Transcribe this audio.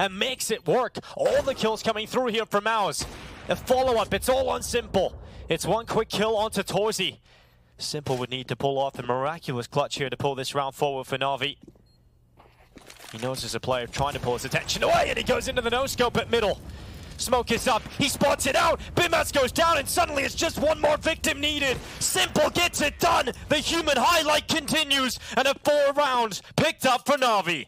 and makes it work. All the kills coming through here from MOUZ. A follow-up, it's all on s1mple. It's one quick kill onto torzsi. s1mple would need to pull off the miraculous clutch here to pull this round forward for Na'Vi. He knows there's a player trying to pull his attention away, and he goes into the no-scope at middle. Smoke is up, he spots it out, Bymas goes down, and suddenly it's just one more victim needed. s1mple gets it done, the human highlight continues, and a four rounds picked up for Na'Vi.